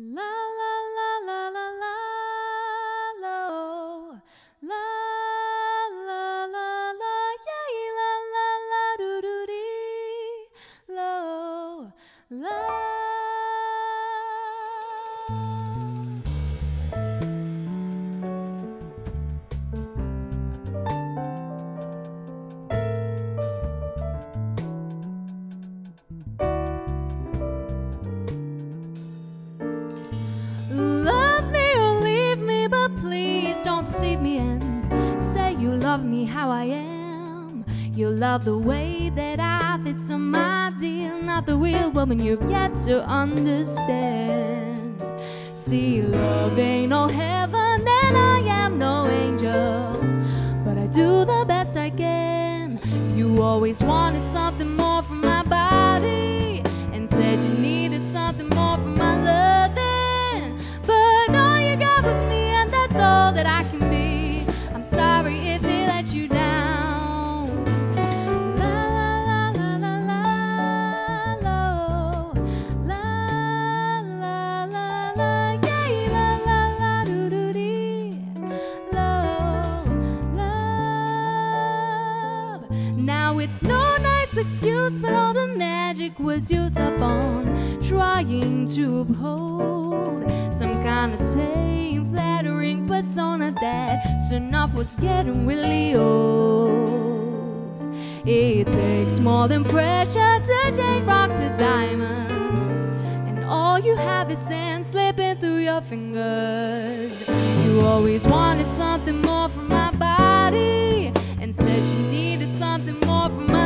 La la la how I am. You love the way that I fit some ideal, not the real woman you've yet to understand. See, love ain't no heaven, and I am no angel, but I do the best I can. You always wanted something more from my body and said you needed something magic was used up on trying to uphold some kind of tame, flattering persona that soon enough was getting really old. It takes more than pressure to change rock to diamond. And all you have is sand slipping through your fingers. You always wanted something more from my body and said you needed something more from my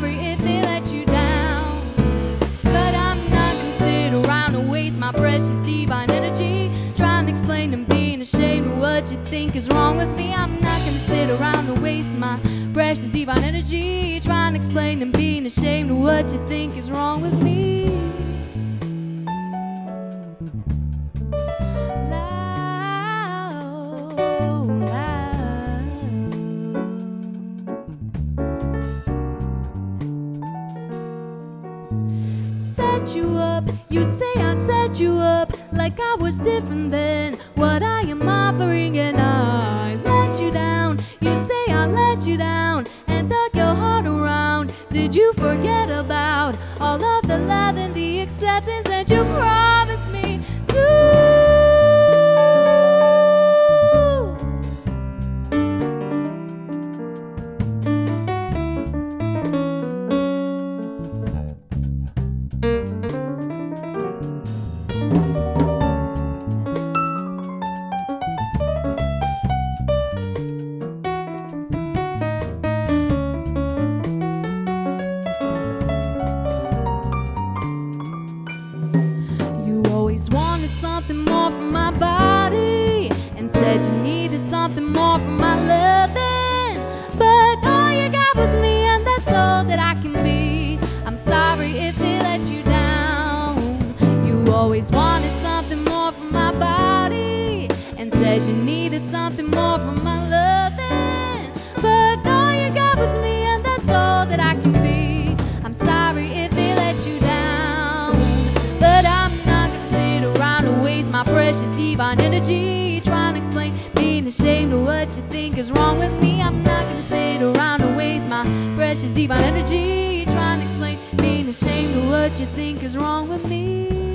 sorry if they let you down. But I'm not gonna sit around and waste my precious divine energy trying to explain and being ashamed of what you think is wrong with me. I'm not gonna sit around and waste my precious divine energy trying to explain and being ashamed of what you think is wrong with me. Set you up. You say I set you up like I was different than what I am offering, and I let you down. You say I let you down and dug your heart around. Did you forget about all of the love and the acceptance that you promised always wanted something more from my body and said you needed something more from my loving. But all you got was me, and that's all that I can be. I'm sorry if it let you down. But I'm not gonna sit around and waste my precious divine energy trying to explain being ashamed of what you think is wrong with me. I'm not gonna sit around and waste my precious divine energy trying to explain being ashamed of what you think is wrong with me.